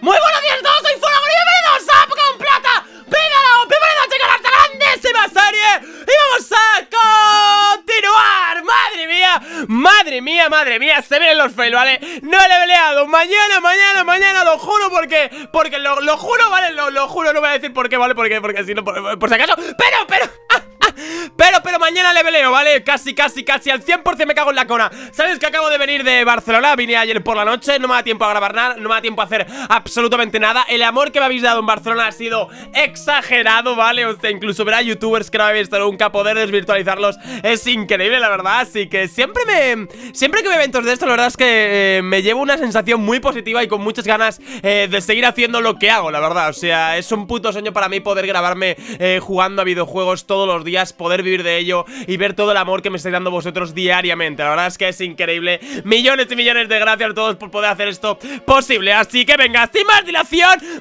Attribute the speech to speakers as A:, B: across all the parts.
A: Muy buenos días a todos, soy Fuego y bienvenidos a Pokémon Plata Venga, bienvenidos chicos a esta grandísima serie Y vamos a continuar Madre mía, madre mía, madre mía Se vienen los fail, ¿vale? No le he peleado, mañana, mañana, mañana Lo juro porque, porque lo, lo juro, ¿vale? Lo, lo, juro, no voy a decir por qué, ¿vale? Porque, porque si no, por, por si acaso Pero, pero... ¡Ah! Pero, pero mañana le peleo, ¿vale? Casi, casi, casi al 100% me cago en la cona ¿Sabes que acabo de venir de Barcelona? Vine ayer por la noche, no me da tiempo a grabar nada No me da tiempo a hacer absolutamente nada El amor que me habéis dado en Barcelona ha sido exagerado, ¿vale? O sea, incluso ver a youtubers que no habéis visto nunca Poder desvirtualizarlos es increíble, la verdad Así que siempre me... Siempre que veo eventos de esto, la verdad es que eh, me llevo una sensación muy positiva Y con muchas ganas eh, de seguir haciendo lo que hago, la verdad O sea, es un puto sueño para mí poder grabarme eh, jugando a videojuegos todos los días Poder vivir de ello y ver todo el amor que me estáis dando vosotros diariamente. La verdad es que es increíble. Millones y millones de gracias a todos por poder hacer esto posible. Así que venga, sin más dilación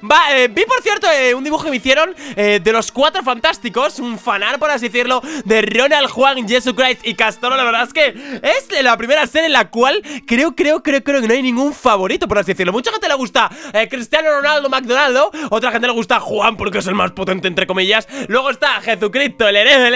A: Va, eh, vi por cierto eh, un dibujo que me hicieron eh, de los cuatro fantásticos Un fanar, por así decirlo, de Ronald, Juan, Jesucrist y Castoro. La verdad es que es la primera serie en la cual creo, creo, creo, creo que no hay ningún favorito, por así decirlo. Mucha gente le gusta Cristiano Ronaldo, McDonaldo Otra gente le gusta Juan porque es el más potente, entre comillas. Luego está Jesucristo, el hereje,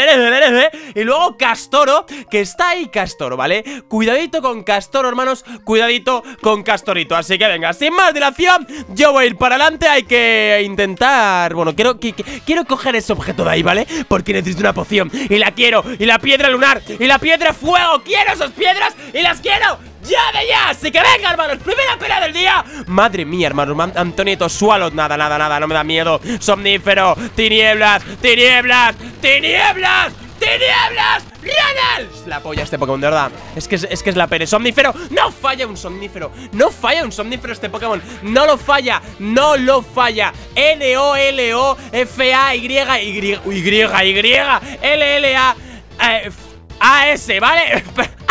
A: Y luego Castoro, que está ahí Castoro, ¿vale? Cuidadito con Castoro, hermanos Cuidadito con Castorito Así que venga, sin más dilación Yo voy a ir para adelante Hay que intentar... Bueno, quiero, quiero coger ese objeto de ahí, ¿vale? Porque necesito una poción Y la quiero Y la piedra lunar Y la piedra fuego Quiero esas piedras Y las quiero ¡Ya de ya! Así que venga, hermanos, primera pelea del día Madre mía, hermanos, Man- Antonito Swallow Nada, nada, nada, no me da miedo Somnífero, tinieblas, tinieblas, tinieblas ¡Tinieblas! ¡Ronald! La polla este Pokémon, de verdad Es que es, es que es la pere ¡Somnífero! ¡No falla un somnífero! ¡No falla un somnífero este Pokémon! ¡No lo falla! ¡No lo falla! N-O-L-O-F-A-Y-Y Y-Y L-L-A eh, F- A-S, ¿vale?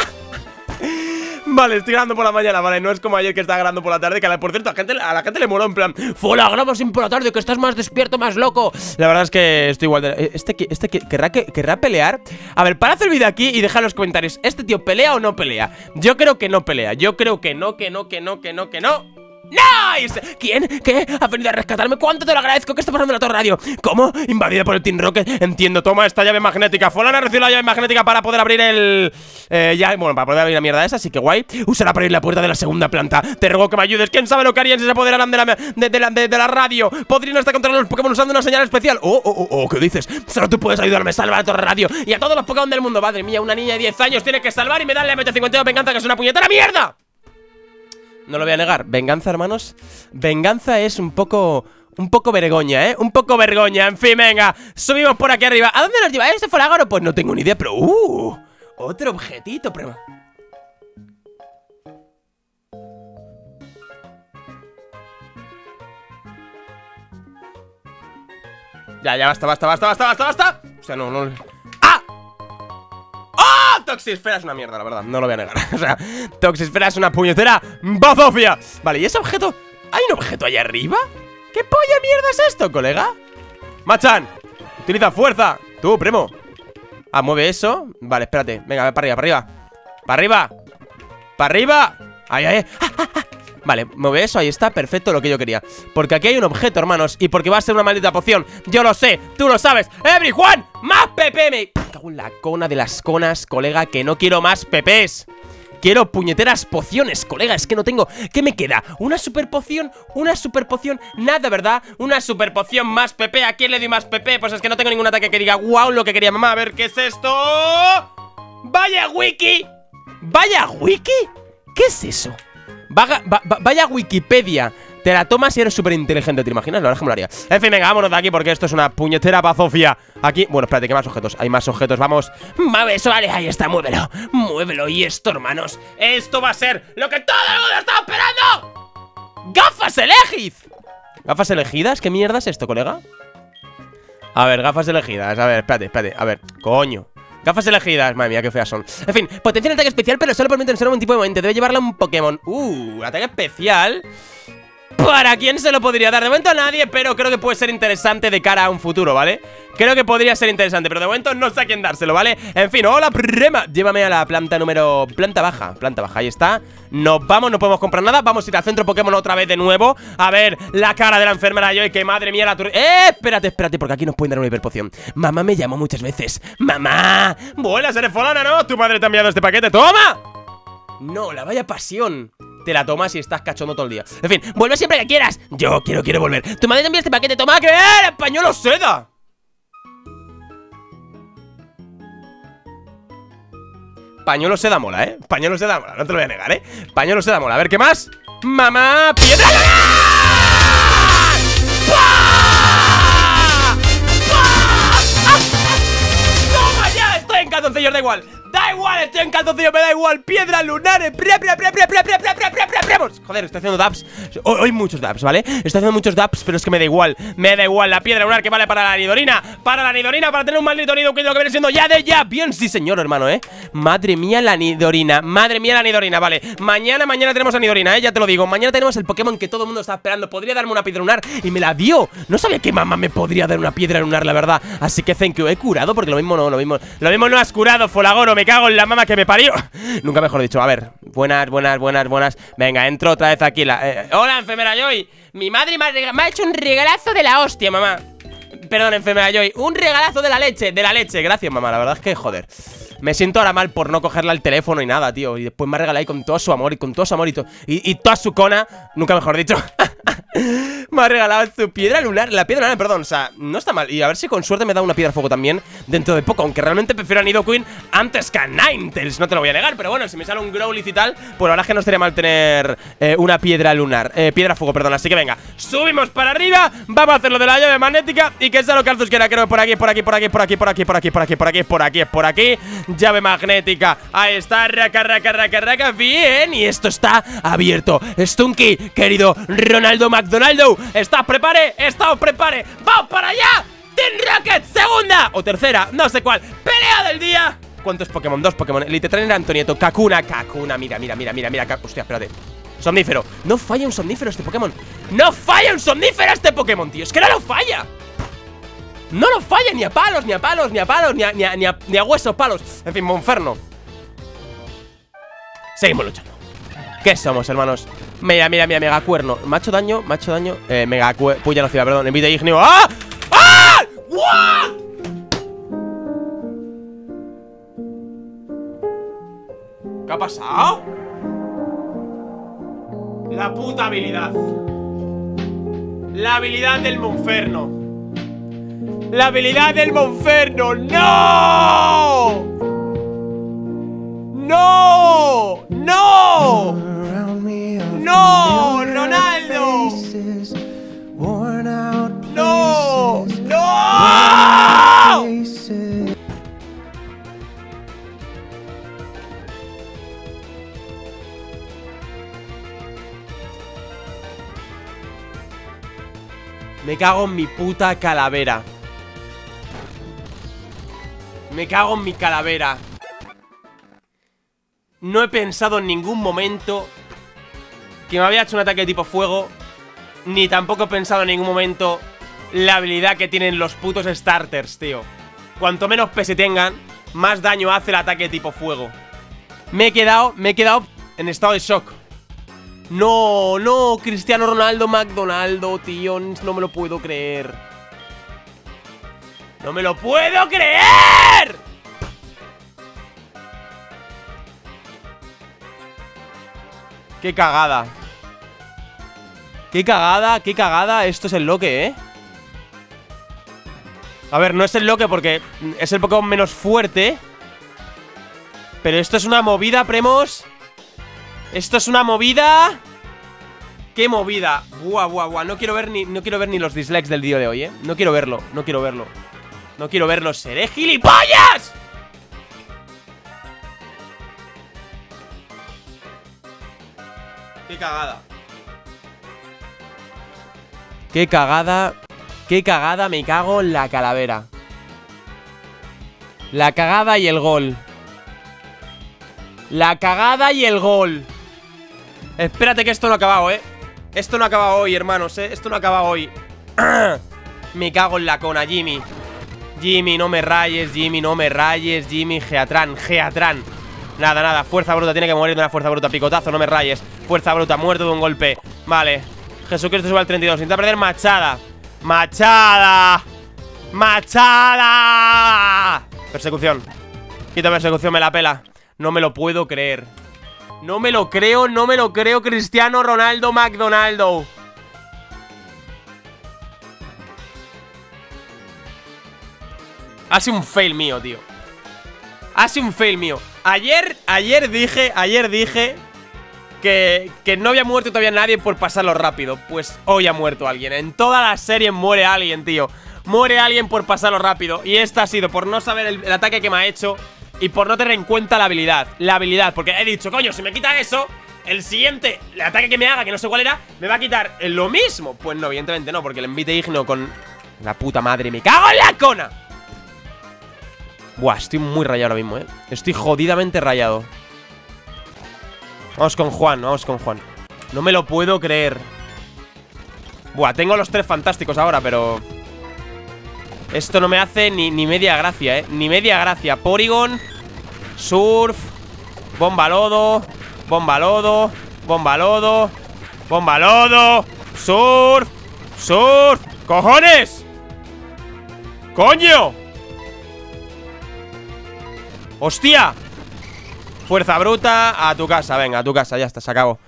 A: Vale, estoy grabando por la mañana, vale, no es como ayer que estaba grabando por la tarde Que por cierto, a, gente, a la gente le moló en plan Fola, grabas sin por la tarde, que estás más despierto, más loco La verdad es que estoy igual de... eh, Este, este que- querrá, que, querrá pelear. A ver, para hacer el vídeo aquí y dejar en los comentarios ¿Este tío pelea o no pelea? Yo creo que no pelea, yo creo que no, que no, que no, que no, que no ¡Nice! ¿Quién? ¿Qué? ¿Ha venido a rescatarme? ¿Cuánto te lo agradezco? ¿Qué está pasando en la torre radio? ¿Cómo? ¿Invadida por el Team Rocket? Entiendo, toma esta llave magnética Fulana ha recibido la llave magnética para poder abrir el... Eh, ya, bueno, para poder abrir la mierda esa, así que guay Úsala para abrir la puerta de la segunda planta Te ruego que me ayudes ¿Quién sabe lo que harían si se apoderaran de la, de, de la, de, de la radio? ¿Podrían hasta controlar los Pokémon usando una señal especial? Oh, oh, oh, oh, ¿qué dices? Solo tú puedes ayudarme Salva la torre radio Y a todos los Pokémon del mundo Madre mía, una niña de 10 años tiene que salvar y me dan la MT52 venganza que es una puñetera mierda no lo voy a negar. Venganza, hermanos. Venganza es un poco. Un poco vergoña, ¿eh? Un poco vergoña. En fin, venga. Subimos por aquí arriba. ¿A dónde nos lleva este Folagoro? Pues no tengo ni idea, pero. ¡Uh! Otro objetito, pero. Ya, ya, basta, basta, basta, basta, basta, basta. O sea, no, no. Toxisfera es una mierda, la verdad, no lo voy a negar. O sea, Toxisfera es una puñetera bazofia. Vale, ¿y ese objeto? ¿Hay un objeto ahí arriba? ¿Qué polla mierda es esto, colega? Machan, utiliza fuerza. Tú, primo. Ah, mueve eso. Vale, espérate, venga, para arriba, para arriba. Para arriba. Para arriba. Ahí, ahí. ¡Ah, ah, ah! Vale, mueve eso, ahí está, perfecto, lo que yo quería Porque aquí hay un objeto, hermanos Y porque va a ser una maldita poción Yo lo sé, tú lo sabes ¡Everyone! ¡Más PP! Me cago en la cona de las conas, colega Que no quiero más PPs Quiero puñeteras pociones, colega, es que no tengo ¿Qué me queda? ¿Una super poción? ¿Una super poción? Nada, ¿verdad? Una super poción más PP ¿A quién le doy más PP? Pues es que no tengo ningún ataque que diga Wow, lo que quería mamá, a ver, ¿qué es esto? ¡Vaya wiki! ¿Vaya wiki? ¿Qué es eso? Vaya Wikipedia Te la tomas y eres súper inteligente, ¿te imaginas? La verdad es que me lo haría En fin, venga, vámonos de aquí porque esto es una puñetera bazofia Aquí, bueno, espérate, ¿qué más objetos? Hay más objetos, vamos eso, vale, ahí está, muévelo Muévelo, y esto, hermanos Esto va a ser lo que todo el mundo está esperando ¡Gafas Elegid! ¿Gafas elegidas? ¿Qué mierda es esto, colega? A ver, gafas elegidas, a ver, espérate, espérate A ver, coño Gafas elegidas, madre mía, qué feas son. En fin, potencia en ataque especial, pero solo permite solo un tipo de momento. Debe llevarla un Pokémon. Uh, ataque especial ¿Para quién se lo podría dar? De momento a nadie, pero creo que puede ser interesante de cara a un futuro, ¿vale? Creo que podría ser interesante, pero de momento no sé a quién dárselo, ¿vale? En fin, hola, prema Llévame a la planta número... Planta baja, planta baja, ahí está Nos vamos, no podemos comprar nada Vamos a ir al centro Pokémon otra vez de nuevo A ver, la cara de la enfermera Joy Que madre mía, la turri... ¡Eh! Espérate, espérate, porque aquí nos pueden dar una hiperpoción Mamá me llamó muchas veces ¡Mamá! Buenas, eres folana, ¿no? Tu madre te ha enviado este paquete ¡Toma! No, la vaya pasión te la tomas y estás cachondo todo el día En fin, vuelve siempre que quieras Yo quiero, quiero volver Tu madre te envía este paquete, toma que eres pañuelo seda Pañuelo seda mola, ¿eh? Pañuelo seda mola, no te lo voy a negar, ¿eh? Pañuelo seda mola, a ver, ¿qué más? ¡Mamá! ¡Piedra! ¡Pah! ¡Pah! ¡Toma ya! Estoy en calzoncillos, da igual Da igual, estoy en calzoncillo, me da igual Piedra lunares, pre, pre, pre, pre, pre, pre, pre, pre, pre, pre, Joder, estoy haciendo dabs Hoy, hoy muchos dabs, ¿vale? Estoy haciendo muchos dabs, pero es que me da igual Me da igual, la piedra lunar que vale para la nidorina Para la nidorina, para tener un maldito nido Que lo que viene siendo ya de ya Bien, sí señor, hermano, ¿eh? Madre mía la nidorina Madre mía la nidorina, vale Mañana, mañana tenemos a nidorina, ¿eh? Ya te lo digo Mañana tenemos el Pokémon que todo el mundo está esperando Podría darme una piedra lunar y me la dio No sabía que mamá me podría dar una piedra lunar, la verdad Así que thank you, he curado Porque lo mismo no, lo mismo Lo mismo no has curado, Folagoro Me cago en la mamá que me parió. Nunca mejor dicho, a ver Buenas, buenas, buenas, buenas. Venga, entro otra vez aquí la, eh, Hola, enfermera Joy. Mi madre me ha, hecho un regalazo de la hostia, mamá. Perdón, enfermera Joy. Un regalazo de la leche, de la leche. Gracias, mamá, la verdad es que, joder. Me siento ahora mal por no cogerle al teléfono y nada, tío. Y después me ha regalado ahí con todo su amor y con todo su amor y, y, y toda su cona. Nunca mejor dicho Me ha regalado su piedra lunar La piedra lunar, perdón, o sea, no está mal Y a ver si con suerte me da una piedra fuego también Dentro de poco, aunque realmente prefiero a Nidoqueen Antes que a Ninetales, no te lo voy a negar Pero bueno, si me sale un Growlithe y tal Pues la verdad es que no estaría mal tener eh, una piedra lunar eh, Piedra fuego, perdón, así que venga Subimos para arriba, vamos a hacer lo de la llave magnética Y que sea lo que Arzus quiera, creo por aquí, por aquí, por aquí, por aquí, por aquí, por aquí, por aquí, por aquí, por aquí, por aquí Llave magnética, ahí está, raca, raca, raca, raca, bien Y esto está abierto Stunky, querido Ronaldo McDonaldo ¿Estás prepare? ¿Estás prepare? ¡Vamos para allá! ¡Team Rocket! ¡Segunda! O tercera, no sé cuál ¡Pelea del día! ¿Cuántos Pokémon? Dos Pokémon Elite Trainer Antonieto Kakuna Kakuna Mira, mira, mira, mira, mira Hostia, espérate Somnífero No falla un somnífero este Pokémon ¡No falla un somnífero este Pokémon, tío! ¡Es que no lo falla! No lo falla ni a palos, ni a palos, ni a palos, ni a, ni a, ni a, huesos palos En fin, Monferno Seguimos luchando ¿Qué somos, hermanos? Mira, mira, mira, mega cuerno Macho daño, macho daño Eh, mega puya no ciudad, perdón Envidia ignio ¡Ah! ¡Ah! ¿Qué ha pasado? La puta habilidad La habilidad del Monferno La habilidad del Monferno ¡No! ¡No! ¡No! Me cago en mi puta calavera. Me cago en mi calavera. No he pensado en ningún momento que me había hecho un ataque de tipo fuego Ni tampoco he pensado en ningún momento La habilidad que tienen los putos starters, tío. Cuanto menos pese tengan Más daño hace el ataque de tipo fuego. Me he quedado, me he quedado en estado de shock No, no, Cristiano Ronaldo McDonaldo, tío No me lo puedo creer ¡No me lo puedo creer! Qué cagada Qué cagada, qué cagada Esto es el loque, ¿eh? A ver, no es el loque porque es el Pokémon menos fuerte Pero esto es una movida, Premos Esto es una movida ¡Qué movida! Buah, buah, buah No quiero ver ni, no quiero ver ni los dislikes del día de hoy, ¿eh? No quiero verlo, no quiero verlo No quiero verlo, seré gilipollas Qué cagada. Qué cagada. Qué cagada, me cago en la calavera. La cagada y el gol. La cagada y el gol. Espérate que esto no ha acabado, ¿eh? Esto no acaba hoy, hermanos, ¿eh? Esto no acaba hoy. Me cago en la cona, Jimmy. Jimmy, no me rayes, Jimmy, no me rayes Jimmy, Geatran, Geatran. Nada, nada, fuerza bruta, tiene que morir de una fuerza bruta Picotazo, no me rayes. Fuerza bruta, muerto de un golpe. Vale, Jesucristo sube al 32 Intenta perder Machada. Machada. Machada. Persecución. Quito persecución, me la pela. No me lo puedo creer No me lo creo, no me lo creo Cristiano Ronaldo McDonaldo. Ha sido un fail mío, tío. Ha sido un fail mío. Ayer, ayer dije, ayer dije que, que, no había muerto todavía nadie por pasarlo rápido. Pues hoy ha muerto alguien. En toda la serie muere alguien, tío. Muere alguien por pasarlo rápido. Y esta ha sido por no saber el, el ataque que me ha hecho Y por no tener en cuenta la habilidad La habilidad, porque he dicho, coño, si me quita eso el siguiente el ataque que me haga, que no sé cuál era Me va a quitar lo mismo Pues no, evidentemente no, porque el envite digno con La puta madre, me cago en la cona. Buah, estoy muy rayado ahora mismo, eh. Estoy jodidamente rayado. Vamos con Juan, vamos con Juan. No me lo puedo creer. Buah, tengo los tres fantásticos ahora, pero... Esto no me hace ni, ni media gracia, eh Ni media gracia Porygon Surf Bomba lodo Bomba lodo Bomba lodo Bomba lodo Surf Surf ¡Cojones! ¡Coño! ¡Hostia! Fuerza bruta, a tu casa, venga, a tu casa, ya está, se acabó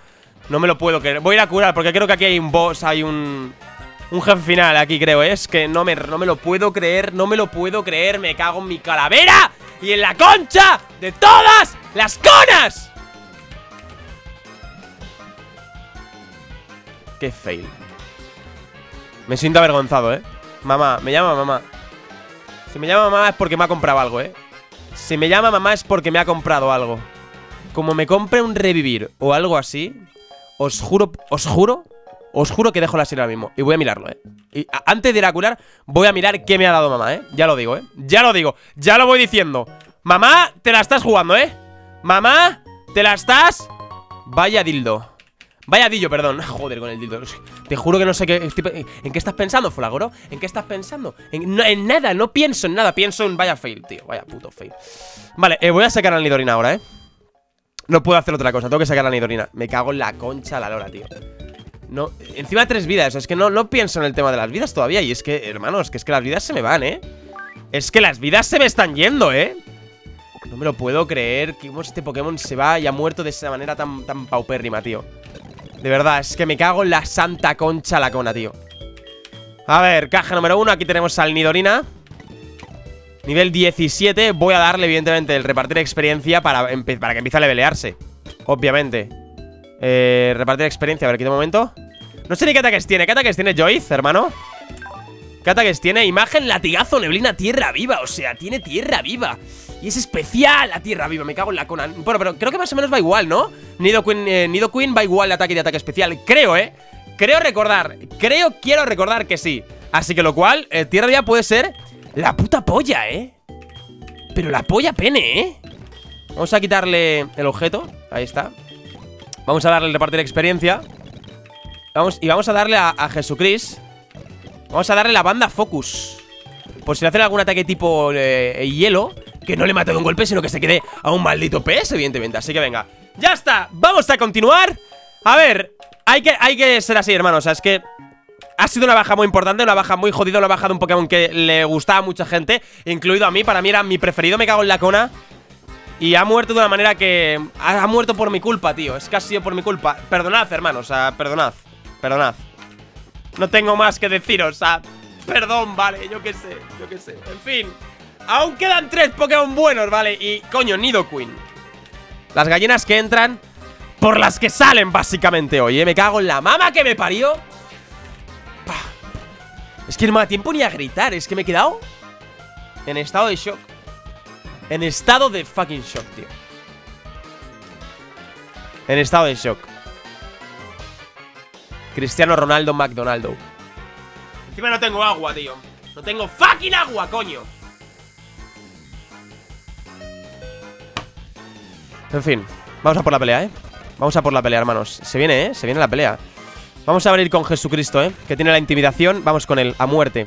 A: No me lo puedo creer, voy a ir a curar porque creo que aquí hay un boss, hay un... Un jefe final aquí creo, ¿eh? es que no me, no me lo puedo creer, no me lo puedo creer Me cago en mi calavera y en la concha de todas las conas Qué fail Me siento avergonzado, ¿eh? Mamá, me llama mamá Si me llama mamá es porque me ha comprado algo, ¿eh? Si me llama mamá es porque me ha comprado algo Como me compre un revivir o algo así Os juro, os juro Os juro que dejo la serie ahora mismo Y voy a mirarlo, eh Antes de ir a curar, voy a mirar qué me ha dado mamá, eh Ya lo digo, eh Ya lo digo, ya lo voy diciendo. Mamá, te la estás jugando, eh Mamá, te la estás Vaya dildo. Vaya dillo, perdón. Joder con el dildo. Te juro que no sé qué ¿En qué estás pensando, Fulagoro? ¿En qué estás pensando? En, nada, no pienso en nada Pienso en vaya fail, tío. Vaya puto fail. Vale, eh, voy a sacar a Nidorina ahora, eh No puedo hacer otra cosa Tengo que sacar a Nidorina Me cago en la concha la lora, tío no, encima tres vidas, es que no, no pienso en el tema de las vidas todavía Y es que, hermanos, que es que las vidas se me van, ¿eh? Es que las vidas se me están yendo, ¿eh? No me lo puedo creer que este Pokémon se va y ha muerto de esa manera tan, tan paupérrima, tío de verdad, es que me cago en la santa concha la cona, tío A ver, caja número uno Aquí tenemos al Nidorina Nivel 17 Voy a darle, evidentemente, el repartir experiencia Para, para que empiece a levelearse Obviamente eh, Repartir experiencia, a ver, qué momento No sé ni qué ataques tiene ¿Qué ataques tiene Joyce, hermano? ¿Qué ataques tiene? Imagen, latigazo, neblina, tierra viva O sea, tiene tierra viva y es especial la tierra viva, me cago en la cona Bueno, pero creo que más o menos va igual, ¿no? Nido Queen, eh, Nido Queen va igual de ataque y de ataque especial Creo, ¿eh? Creo recordar Creo, quiero recordar que sí Así que lo cual, eh, tierra viva puede ser La puta polla, ¿eh? Pero la polla pene, ¿eh? Vamos a quitarle el objeto Ahí está Vamos a darle repartir experiencia Vamos, y vamos a darle a, a Jesucrist Vamos a darle la banda Focus Por si le hacen algún ataque tipo eh, hielo que no le mate de un golpe, sino que se quede a un maldito PS, evidentemente. Así que venga, ya está, vamos a continuar. A ver, hay que, hay que ser así, hermanos. O sea, es que ha sido una baja muy importante, una baja muy jodida, una baja de un Pokémon que le gustaba a mucha gente, incluido a mí. Para mí era mi preferido, me cago en la cona. Y ha muerto de una manera que... Ha, muerto por mi culpa, tío. Es que ha sido por mi culpa. Perdonad, hermanos, o sea, perdonad. Perdonad. No tengo más que deciros, o sea... Perdón, vale, yo qué sé, yo qué sé. En fin... Aún quedan tres Pokémon buenos, ¿vale? Y, coño, Nidoqueen Las gallinas que entran Por las que salen, básicamente, hoy, ¿eh? Me cago en la mama que me parió Es que no me da tiempo ni a gritar Es que me he quedado En estado de shock En estado de fucking shock, tío En estado de shock Cristiano Ronaldo McDonaldo Encima no tengo agua, tío No tengo fucking agua, coño En fin, vamos a por la pelea, ¿eh? Vamos a por la pelea, hermanos Se viene, ¿eh? Se viene la pelea Vamos a abrir con Jesucristo, ¿eh? Que tiene la intimidación Vamos con él, a muerte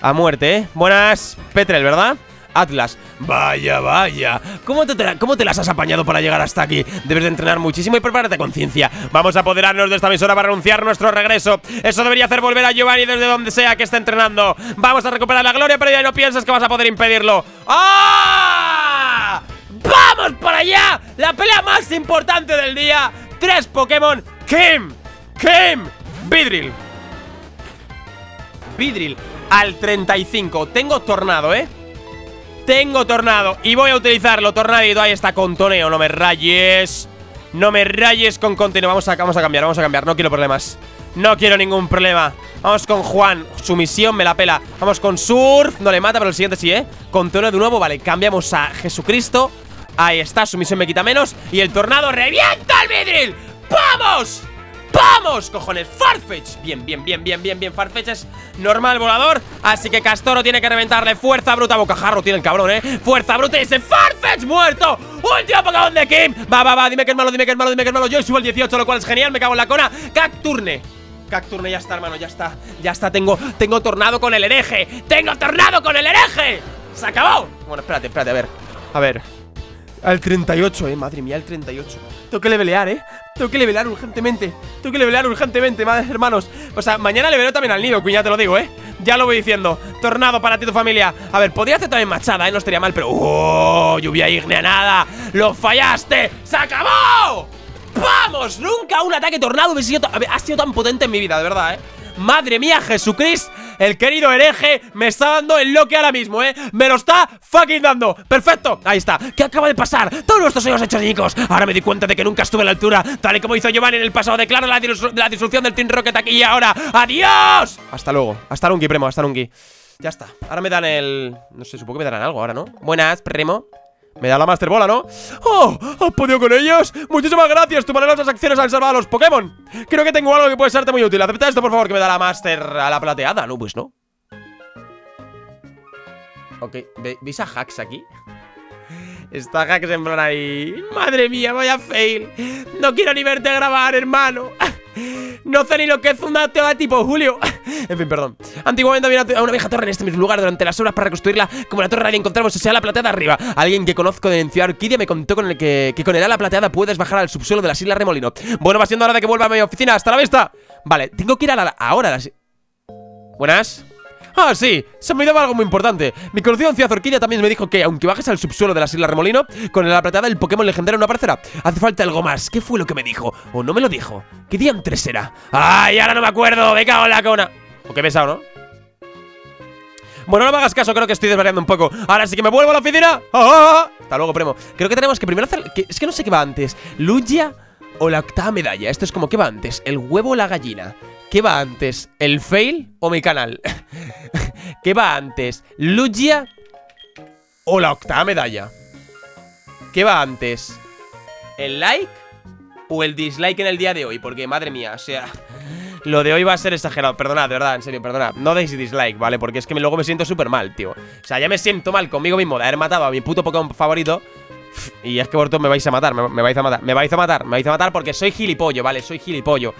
A: A muerte, ¿eh? Buenas, Petrel, ¿verdad? Atlas. Vaya, vaya. ¿Cómo te, ¿Cómo te las has apañado para llegar hasta aquí? Debes de entrenar muchísimo y prepararte con conciencia Vamos a apoderarnos de esta emisora para anunciar nuestro regreso. Eso debería hacer volver a Giovanni desde donde sea que esté entrenando. Vamos a recuperar la gloria Pero ya no piensas que vas a poder impedirlo. ¡Ah! ¡Vamos para allá! La pelea más importante del día. Tres Pokémon. Kim Kim Vidril. Vidril al 35 Tengo Tornado, ¿eh? Tengo tornado y voy a utilizarlo. Tornadito, ahí está, con toneo, no me rayes. No me rayes con contenido vamos a, cambiar, vamos a cambiar, no quiero problemas. No quiero ningún problema. Vamos con Juan, sumisión me la pela. Vamos con Surf, no le mata, pero el siguiente sí, ¿eh? Con de nuevo, vale, cambiamos a Jesucristo. Ahí está, sumisión me quita menos. Y el tornado revienta al Vidril. ¡Vamos! ¡Vamos, cojones! ¡Farfetch! Bien, bien, bien, bien, bien, bien. Farfetch es normal volador Así que Castoro tiene que reventarle. Fuerza bruta Bocajarro tiene el cabrón, ¿eh? Fuerza bruta y ese Farfetch muerto. Último Pokémon de Kim. Va, va, va Dime que es malo, dime que es malo, dime que es malo. Yo subo el 18, lo cual es genial Me cago en la cona. Cacturne. Cacturne, ya está, hermano, ya está. Ya está, tengo, tengo tornado con el hereje. ¡Tengo tornado con el hereje! ¡Se acabó! Bueno, espérate, espérate, a ver. A ver Al 38, eh, madre mía, al 38 Tengo que levelear, eh tengo que levelear urgentemente Tengo que levelear urgentemente, madres hermanos O sea, mañana leveleo también al nido, ya te lo digo, ¿eh? Ya lo voy diciendo Tornado para ti tu familia A ver, podría hacer también machada, ¿eh? No estaría mal, pero... ¡Oh! Lluvia ígnea, nada ¡Lo fallaste! ¡Se acabó! ¡Vamos! Nunca un ataque tornado ha sido tan potente en mi vida, de verdad, ¿eh? Madre mía, Jesucristo el querido hereje me está dando el loque ahora mismo, ¿eh? Me lo está fucking dando ¡Perfecto! Ahí está ¿Qué acaba de pasar? Todos nuestros sueños hechos chicos Ahora me di cuenta de que nunca estuve a la altura Tal y como hizo Giovanni en el pasado Declaro la, la disolución del Team Rocket aquí y ahora ¡Adiós! Hasta luego Hasta Lungi, Primo Hasta Lungi Ya está Ahora me dan el... No sé, supongo que me darán algo ahora, ¿no? Buenas, Primo me da la Master Bola, ¿no? ¡Oh! ¿Has podido con ellos? Muchísimas gracias, tu las acciones han salvado a los Pokémon Creo que tengo algo que puede serte muy útil Acepta esto, por favor, que me da la Master a la plateada No, pues no Ok, ¿veis a Hacks aquí? Está Hacks en plan ahí Madre mía, vaya fail No quiero ni verte grabar, hermano no sé ni lo que es una teoría tipo Julio. En fin, perdón. Antiguamente había una vieja torre en este mismo lugar Durante las obras para reconstruirla Como la torre la encontramos O sea, la plateada arriba. Alguien que conozco de Ciudad Orquídea Me contó con el que, con el ala plateada Puedes bajar al subsuelo de las Islas Remolino. Bueno, va siendo hora de que vuelva a mi oficina. Hasta la vista Vale, tengo que ir a la... Ahora las... Buenas Ah, sí, se me olvidaba algo muy importante Mi conocido Ciudad Orquídea también me dijo que Aunque bajes al subsuelo de las Islas Remolino Con la plateada el Pokémon legendario no aparecerá Hace falta algo más ¿Qué fue lo que me dijo? ¿O no me lo dijo? ¿Qué día tres era? ¡Ay, ahora no me acuerdo! ¡Me cago en la cona! O qué pesado, ¿no? Bueno, no me hagas caso, creo que estoy desvariando un poco Ahora sí que me vuelvo a la oficina ¡Ah! ah, ah! Hasta luego, primo Creo que tenemos que primero hacer... Es que no sé qué va antes Lugia o la octava medalla Esto es como, ¿qué va antes? ¿El huevo o la gallina? ¿Qué va antes? ¿El fail o mi canal? ¿Qué va antes? ¿Lugia o la octava medalla? ¿Qué va antes? ¿El like o el dislike en el día de hoy? Porque, madre mía, o sea... Lo de hoy va a ser exagerado, perdonad, de verdad, en serio, perdonad No deis dislike, ¿vale? Porque es que luego me siento súper mal, tío O sea, ya me siento mal conmigo mismo de haber matado a mi puto Pokémon favorito Y es que vosotros me vais a matar, me, me vais a matar Me vais a matar, me vais a matar porque soy gilipollo, ¿vale? Soy gilipollo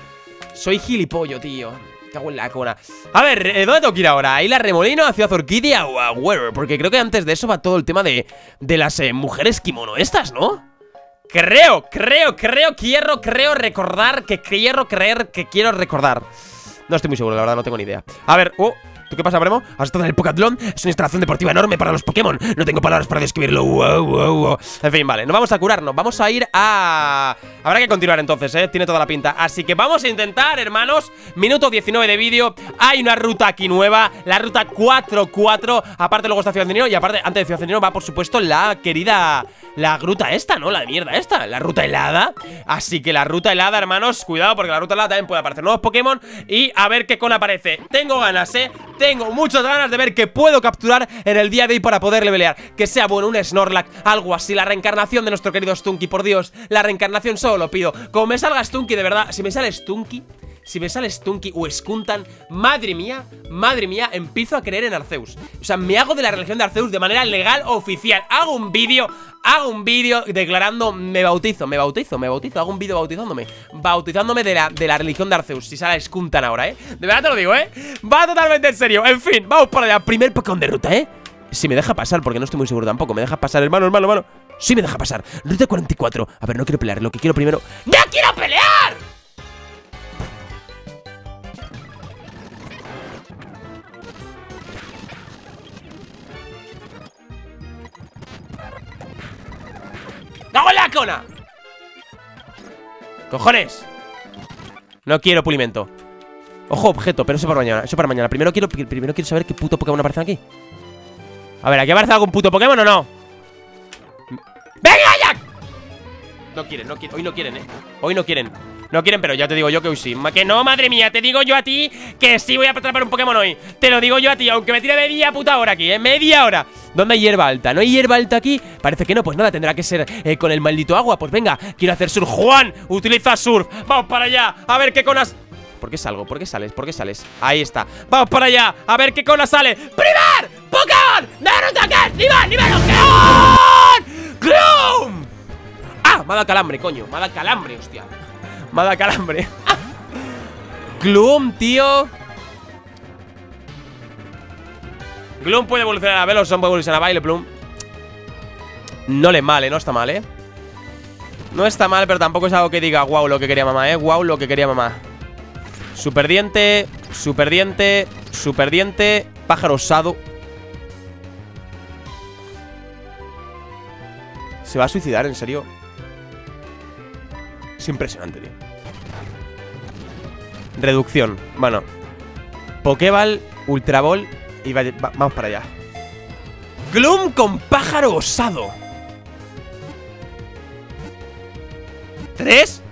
A: soy gilipollo, tío Cago en la cona A ver, eh, ¿dónde tengo que ir ahora? ¿A Isla Remolino, a Ciudad Orquídea o a Where? Porque creo que antes de eso va todo el tema de, de las eh, mujeres kimono estas, ¿no? Creo, creo, creo, quiero, creo recordar Que quiero creer que quiero recordar No estoy muy seguro, la verdad, no tengo ni idea A ver, oh qué pasa, Bremo? ¿Has estado en el Pocatlón? Es una instalación deportiva enorme para los Pokémon No tengo palabras para describirlo. En fin, vale, no vamos a curarnos Vamos a ir a... Habrá que continuar entonces, ¿eh? Tiene toda la pinta Así que vamos a intentar, hermanos Minuto 19 de vídeo Hay una ruta aquí nueva La ruta 4-4 Aparte luego está Ciudad de Y aparte, antes de Ciudad de va, por supuesto, la querida... La gruta esta, ¿no? La mierda esta La ruta helada Así que la ruta helada, hermanos Cuidado porque la ruta helada también puede aparecer nuevos Pokémon Y a ver qué con aparece Tengo ganas, ¿eh? Tengo muchas ganas de ver que puedo capturar en el día de hoy para poder levelear Que sea, bueno, un Snorlax, algo así La reencarnación de nuestro querido Stunky, por Dios. La reencarnación solo lo pido. Como me salga Stunky, de verdad, si me sale Stunky si me sale Stunky o Skuntan, madre mía, madre mía, empiezo a creer en Arceus. O sea, me hago de la religión de Arceus de manera legal, oficial. Hago un vídeo, hago un vídeo declarando, me bautizo, me bautizo, me bautizo. Hago un vídeo bautizándome, bautizándome de la, de la religión de Arceus. Si sale Skuntan ahora, ¿eh? De verdad te lo digo, ¿eh? Va totalmente en serio. En fin, vamos para allá. Primer Pokémon de ruta, ¿eh? Si me deja pasar, porque no estoy muy seguro tampoco. Me deja pasar, hermano, hermano, hermano. Sí me deja pasar. Ruta 44. A ver, no quiero pelear. Lo que quiero primero. ¡Ya quiero pelear! ¡Cago en la cona! ¡Cojones! No quiero pulimento Ojo, objeto, pero eso para mañana Eso para mañana Primero quiero, primero quiero saber qué puto Pokémon aparece aquí A ver, ¿aquí aparece algún puto Pokémon o no? ¡Venga ya! No quieren, no quieren, hoy no quieren, eh Hoy no quieren no quieren, pero ya te digo yo que hoy sí Que no, madre mía, te digo yo a ti Que sí voy a atrapar un Pokémon hoy Te lo digo yo a ti, aunque me tire media puta hora aquí, eh Media hora ¿Dónde hay hierba alta? ¿No hay hierba alta aquí? Parece que no, pues nada, tendrá que ser eh, con el maldito agua Pues venga, quiero hacer surf Juan, utiliza surf Vamos para allá, a ver qué conas ¿Por qué salgo? ¿Por qué sales? ¿Por qué sales? Ahí está Vamos para allá, a ver qué conas sale ¡Primer! ¡Pokémon! ¡Naruto que ¡Nivel! ¡Nivel! ¡Gloom! ¡Gloom! ¡Ah! Me ha dado calambre, coño Me ha dado calambre, hostia Me ha dado calambre Gloom, tío Gloom puede evolucionar a Veloson, puede evolucionar a Plum No le mal, ¿eh? No está mal, ¿eh? No está mal, pero tampoco es algo que diga Wow, lo que quería mamá, ¿eh? Wow, lo que quería mamá Super diente Super diente Super diente Pájaro osado Se va a suicidar, en serio Es impresionante, tío Reducción Bueno Pokéball Ultra Ball y vamos para allá. Gloom con pájaro osado. ¿Tres?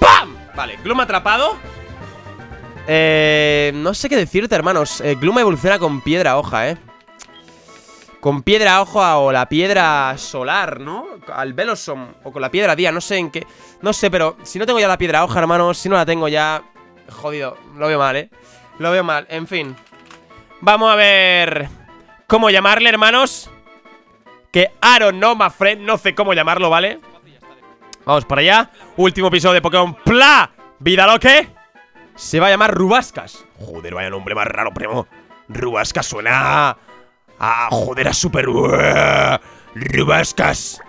A: ¡Pam! Vale, Gloom atrapado. Eh... No sé qué decirte, hermanos. Eh, Gloom evoluciona con piedra hoja, eh. Con piedra hoja o la piedra solar, ¿no? Al Velosom o con la piedra día, no sé en qué No sé, pero si no tengo ya la piedra hoja, hermanos Si no la tengo ya... Jodido, lo veo mal, eh. Lo veo mal, en fin Vamos a ver ¿Cómo llamarle, hermanos? Que Aaron no, my friend No sé cómo llamarlo, ¿vale? Vamos para allá Último episodio de Pokémon Pla Vida loque Se va a llamar Rubascas Joder, vaya nombre más raro, primo Rubascas suena Ah, joder, a super Rubascas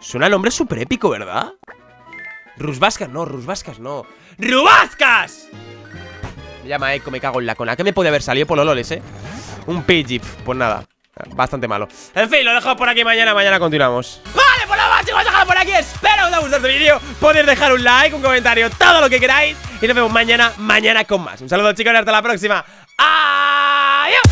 A: Suena el nombre súper épico, ¿verdad? Rusbascas, no, Rusbascas, no ¡Rubascas! Me llama Echo, me cago en la cona. ¿Qué me puede haber salido por los loles, eh? Un Pidgey, pues nada Bastante malo. En fin, lo dejo por aquí mañana Mañana continuamos. Vale, pues nada chicos, dejadlo por aquí. Espero que os haya gustado este vídeo. Podéis dejar un like, un comentario, todo lo que queráis. Y nos vemos mañana, mañana con más. Un saludo chicos y hasta la próxima. ¡Adiós!